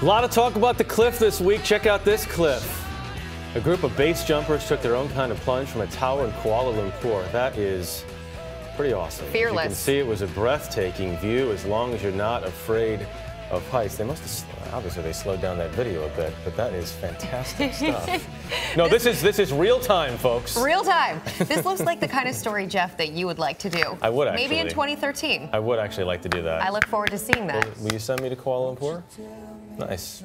A lot of talk about the cliff this week. Check out this cliff. A group of base jumpers took their own kind of plunge from a tower in Kuala Lumpur. That is pretty awesome. Fearless. You can see it was a breathtaking view as long as you're not afraid of heights. They must have, obviously they slowed down that video a bit, but that is fantastic stuff. no, this is this is real time, folks. Real time. This looks like the kind of story, Jeff, that you would like to do. I would actually. Maybe in 2013. I would actually like to do that. I look forward to seeing that. Will you send me to Kuala Lumpur? Nice.